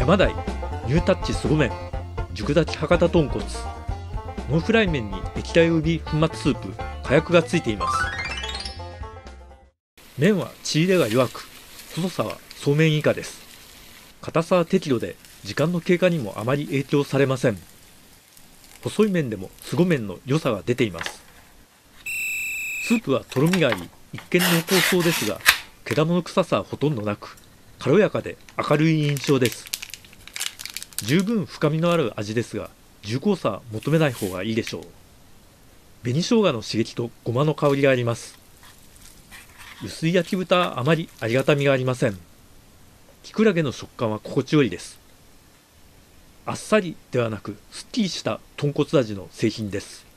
山台ニュータッチ凄麺熟立ち博多豚骨ノンフライ麺に液体ウビ粉末スープ火薬がついています。麺は血入れが弱く細さはそうめん以下です。硬さは適度で時間の経過にもあまり影響されません。細い麺でも凄麺の良さが出ています。スープはとろみがあり一見濃厚そうですが果物臭さはほとんどなく軽やかで明るい印象です。十分深みのある味ですが重厚さは求めない方がいいでしょう。紅生姜の刺激とごまの香りがあります。薄い焼き豚はあまりありがたみがありません。きくらげの食感は心地よいです。あっさりではなくすっきりした豚骨味の製品です。